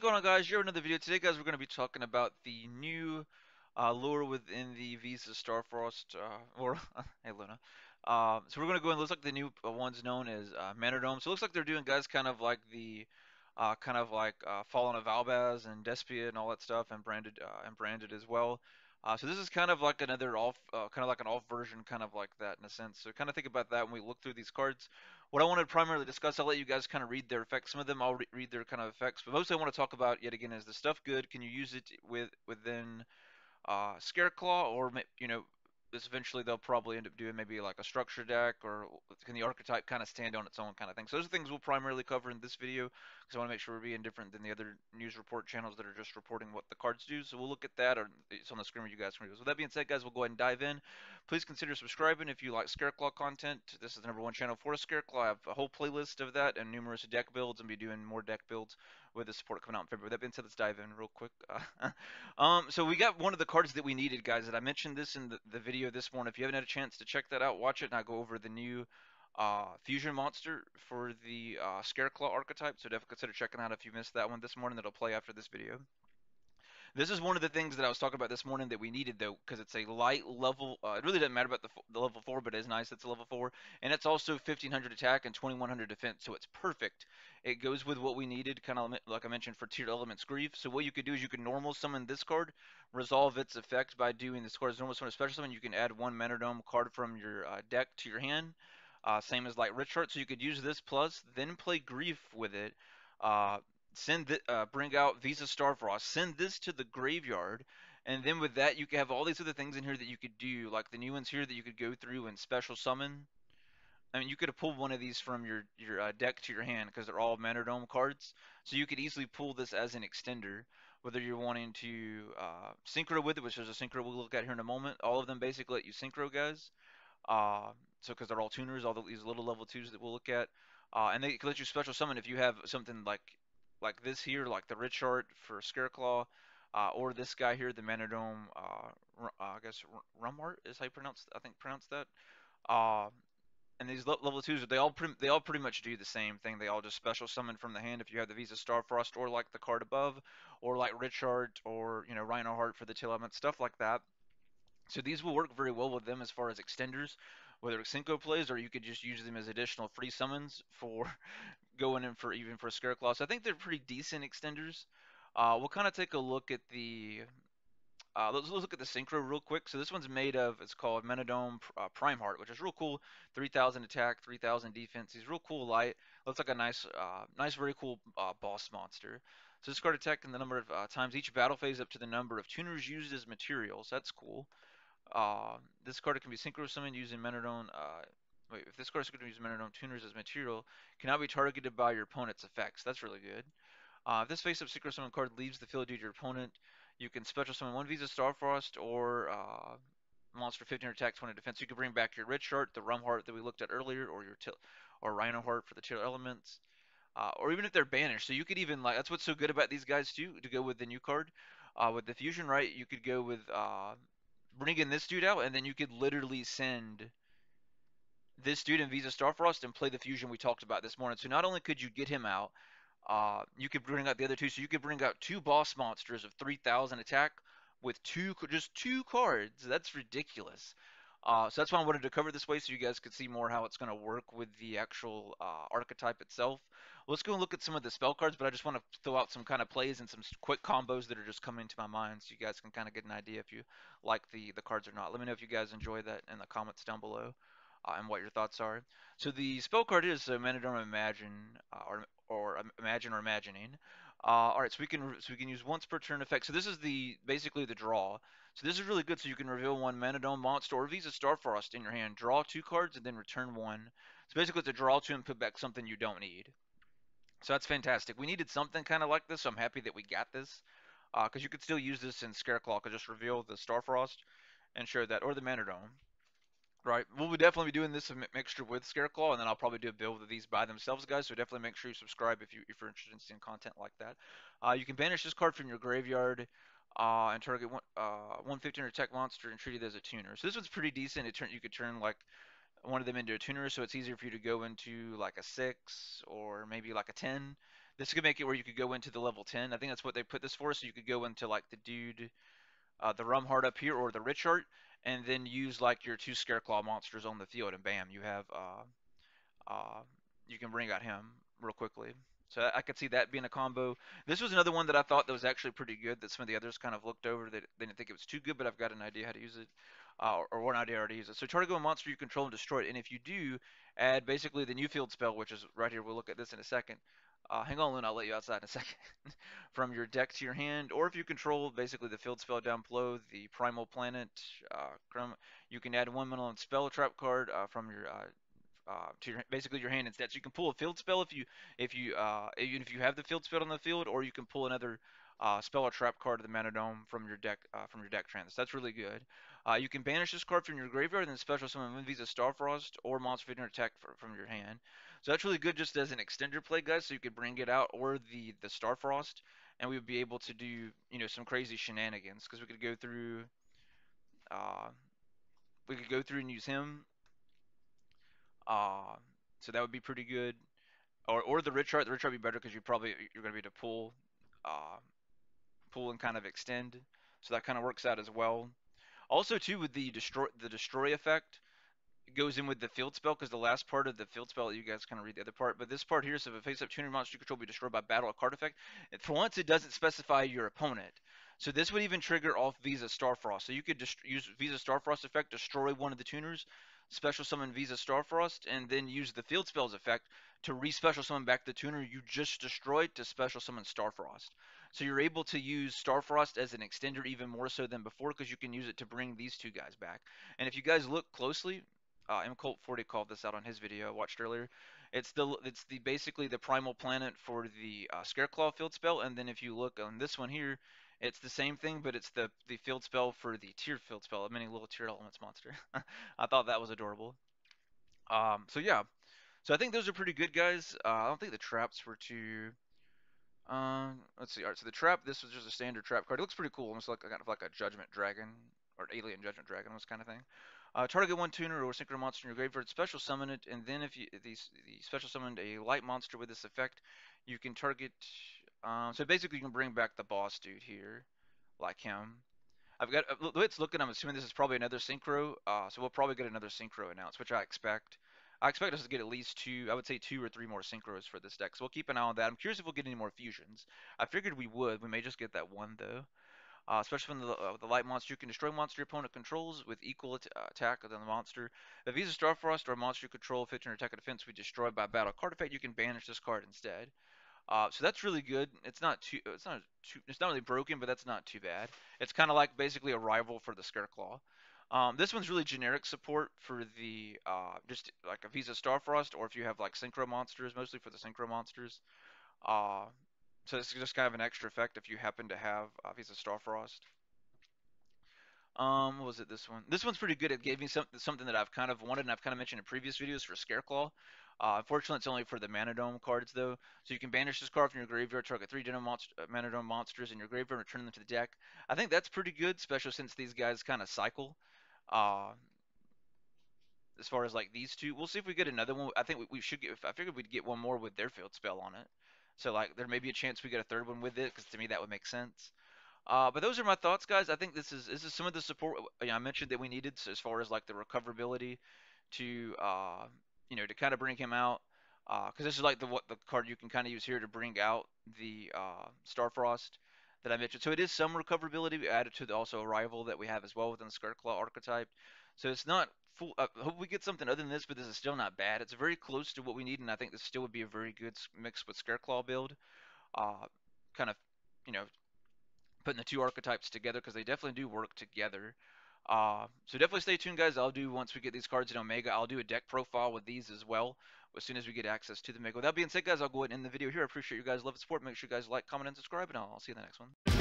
going on, guys? Here another video. Today, guys, we're going to be talking about the new uh, lure within the Visas Starfrost, uh, or, hey, Luna. Uh, so we're going to go and looks like the new uh, one's known as uh. So it looks like they're doing, guys, kind of like the, uh, kind of like uh, Fallen of Albaz and Despia and all that stuff, and branded, uh, and branded as well. Uh, so this is kind of like another off, kind of like an off version, kind of like that in a sense. So kind of think about that when we look through these cards. What I want to primarily discuss, I'll let you guys kind of read their effects. Some of them I'll re read their kind of effects, but mostly I want to talk about yet again is the stuff good? Can you use it with within uh, Scareclaw, or you know this eventually they'll probably end up doing maybe like a structure deck or can the archetype kind of stand on its own kind of thing. So those are things we'll primarily cover in this video because I want to make sure we're being different than the other news report channels that are just reporting what the cards do. So we'll look at that or it's on the screen where you guys can read. So with that being said, guys, we'll go ahead and dive in. Please consider subscribing if you like Scareclaw content. This is the number one channel for Scareclaw. I have a whole playlist of that and numerous deck builds and be doing more deck builds with the support coming out in February. That being said, let's dive in real quick. um, so we got one of the cards that we needed, guys. And I mentioned this in the, the video this morning. If you haven't had a chance to check that out, watch it, and I go over the new uh, fusion monster for the uh, Scareclaw archetype. So definitely consider checking out if you missed that one this morning. That'll play after this video. This is one of the things that I was talking about this morning that we needed though, because it's a light level. Uh, it really doesn't matter about the, the level four, but it is nice. It's a level four, and it's also 1500 attack and 2100 defense, so it's perfect. It goes with what we needed, kind of like I mentioned for Tearlaments grief. So what you could do is you could normal summon this card, resolve its effect by doing this card's normal summon special summon. You can add one Manadome card from your uh, deck to your hand, uh, same as like Reichheart. So you could use this plus, then play grief with it. Uh, send the, uh, bring out Visas Starfrost, send this to the graveyard, and then with that you can have all these other things in here that you could do, like the new ones here that you could go through and special summon. I mean, you could have pulled one of these from your your uh, deck to your hand because they're all Manadome cards, so you could easily pull this as an extender. Whether you're wanting to uh, synchro with it, which is a synchro we'll look at here in a moment, all of them basically let you synchro, guys. Uh, so because they're all tuners, all the, these little level twos that we'll look at, uh, and they can let you special summon if you have something like like this here, like the Reichheart for Scareclaw, uh, or this guy here, the Manadome, uh, uh, I guess Riumheart is how you pronounce, I think pronounce that. Uh, and these level twos, they all they all pretty much do the same thing. They all just special summon from the hand if you have the Visas Starfrost or like the card above, or like Reichheart or you know Reinoheart for the Tearlament, stuff like that. So these will work very well with them as far as extenders, whether it's Synchro plays or you could just use them as additional free summons for going in for even for Scareclaw. So I think they're pretty decent extenders. Uh, we'll kind of take a look at the. Uh, let's, let's, look at the synchro real quick. So this one's made of, it's called Manadome uh, Prime Heart, which is real cool. 3,000 attack, 3,000 defense. He's real cool light. Looks like a nice, uh, nice, very cool uh, boss monster. So this card attack in the number of uh, times each battle phase up to the number of tuners used as materials. That's cool. Uh, this card can be synchro summoned using Manadome Wait, if this card is going to use Manadome Tuners as material, cannot be targeted by your opponent's effects. That's really good. Uh, if this face-up Synchro Summon card leaves the field due to your opponent, you can special summon one Visas Starfrost or uh, monster 15 attack, 20 defense. You can bring back your Reichheart, the Riumheart that we looked at earlier, or your til or Reinoheart for the Tearlaments. Uh, or even if they're banished. So you could even like that's what's so good about these guys too. To go with the new card, uh, with the fusion, right? You could go with uh, bringing this dude out, and then you could literally send this dude in Visas Starfrost and play the fusion we talked about this morning. So not only could you get him out, uh, you could bring out the other two. So you could bring out two boss monsters of 3,000 attack with two, just two cards. That's ridiculous. Uh, so that's why I wanted to cover this way so you guys could see more how it's going to work with the actual uh, archetype itself. Let's go and look at some of the spell cards, but I just want to throw out some kind of plays and some quick combos that are just coming to my mind so you guys can kind of get an idea if you like the, the cards or not. Let me know if you guys enjoy that in the comments down below uh, and what your thoughts are. So the spell card is uh, Manadome Imagine, uh, or, or Imagine or Imagining. Uh, all right, so we can so we can use once per turn effect. So this is the basically the draw. So this is really good. So you can reveal one Manadome monster or Visas Starfrost in your hand, draw two cards, and then return one. So basically, it's a draw two and put back something you don't need. So that's fantastic. We needed something kind of like this, so I'm happy that we got this. Because uh, you could still use this in Scareclaw, could just reveal the Starfrost and show that, or the Manadome. Right. We'll definitely be doing this a mixture with Scareclaw, and then I'll probably do a build of these by themselves, guys. So definitely make sure you subscribe if you if you're interested in seeing content like that. Uh, you can banish this card from your graveyard uh, and target one uh, 115 attack monster and treat it as a tuner. So this one's pretty decent. It turn you could turn like one of them into a tuner, so it's easier for you to go into like a six or maybe like a ten this could make it where you could go into the level 10. I think that's what they put this for, so you could go into like the dude, uh, the Riumheart up here or the Reichheart, and then use like your two Scareclaw monsters on the field, and bam, you have uh, uh, you can bring out him real quickly. So I could see that being a combo. This was another one that I thought that was actually pretty good. That some of the others kind of looked over. That they didn't think it was too good, but I've got an idea how to use it, uh, or, or one idea how to use it. So target a monster you control and destroy it. And if you do, add basically the new field spell, which is right here. We'll look at this in a second. Uh, hang on, Luna. I'll let you outside in a second. From your deck to your hand, or if you control basically the field spell down below, the Primal Planet, uh, you can add one mana spell trap card uh, from your uh, uh, to your, basically your hand instead. So you can pull a field spell if you if you uh, even if you have the field spell on the field, or you can pull another uh, spell or trap card of the mana dome from your deck uh, from your deck trance. That's really good. Uh, you can banish this card from your graveyard and then special summon Visas Starfrost or Monster Feeder attack for, from your hand. So that's really good just as an extender play, guys. So you could bring it out or the the Starfrost, and we would be able to do you know some crazy shenanigans because we could go through. Uh, we could go through and use him uh, so that would be pretty good. Or or the Reichheart. The Reichheart would be better because you probably you're going to be able to pull, uh, pull and kind of extend. So that kind of works out as well. Also too with the destroy the destroy effect goes in with the field spell because the last part of the field spell you guys kind of read the other part but this part here so if a face up tuner monster you control be destroyed by battle or card effect for once it doesn't specify your opponent so this would even trigger off Visas Starfrost so you could just use Visas Starfrost effect destroy one of the tuners special summon Visas Starfrost, and then use the field spells effect to re-special summon back the tuner you just destroyed to special summon Starfrost. So you're able to use Starfrost as an extender even more so than before because you can use it to bring these two guys back. And if you guys look closely, uh, M Colt 40 called this out on his video I watched earlier. It's the it's the basically the primal planet for the uh, Scareclaw field spell, and then if you look on this one here, it's the same thing, but it's the the field spell for the tier field spell, a mini little Tearlaments monster. I thought that was adorable. Um, so yeah, so I think those are pretty good guys. Uh, I don't think the traps were too. Um, let's see. All right, so the trap. This was just a standard trap card. It looks pretty cool, almost like kind of like a Judgment Dragon or Alien Judgment Dragon, this kind of thing. Uh, target one tuner or synchro monster in your graveyard, special summon it, and then if you the, the special summoned a light monster with this effect, you can target um, so basically, you can bring back the boss dude here, like him. I've got uh, the way it's looking. I'm assuming this is probably another synchro. Uh, so we'll probably get another synchro announced, which I expect. I expect us to get at least two. I would say two or three more synchros for this deck. So we'll keep an eye on that. I'm curious if we'll get any more fusions. I figured we would. We may just get that one though. Uh, especially when the, uh, the light monster you can destroy monster your opponent controls with equal at uh, attack than the monster. If he's a Starfrost or a monster you control 15 attack or defense we destroy by battle card effect, you can banish this card instead. Uh, so that's really good. It's not too. It's not too. It's not really broken, but that's not too bad. It's kind of like basically a rival for the Scareclaw. Um, this one's really generic support for the uh, just like a Visas Starfrost, or if you have like Synchro monsters, mostly for the Synchro monsters. Uh, so it's just kind of an extra effect if you happen to have uh, Visas Starfrost. Um, was it? This one. This one's pretty good. It gave me some, something that I've kind of wanted, and I've kind of mentioned in previous videos for Scareclaw. Uh, unfortunately, it's only for the Mana Dome cards, though. So you can banish this card from your graveyard, target three Mana, monst- uh, Mana Dome monsters in your graveyard, and return them to the deck. I think that's pretty good, especially since these guys kind of cycle. Uh, as far as like these two, we'll see if we get another one. I think we, we should get. I figured we'd get one more with their field spell on it. So like there may be a chance we get a third one with it, because to me that would make sense. Uh, but those are my thoughts, guys. I think this is this is some of the support you know, I mentioned that we needed so as far as like the recoverability to uh, you know, to kind of bring him out. Because uh, this is like the what the card you can kind of use here to bring out the uh, Starfrost that I mentioned. So it is some recoverability added to the also arrival that we have as well within the Scareclaw archetype. So it's not full. I hope we get something other than this, but this is still not bad. It's very close to what we need, and I think this still would be a very good mix with Scareclaw build. Uh, kind of, you know, putting the two archetypes together because they definitely do work together. Uh, so definitely stay tuned, guys. I'll do once we get these cards in Omega. I'll do a deck profile with these as well as soon as we get access to the Omega. With that being said, guys, I'll go ahead and end the video here. I appreciate you guys' love and support. Make sure you guys like, comment, and subscribe, and I'll see you in the next one.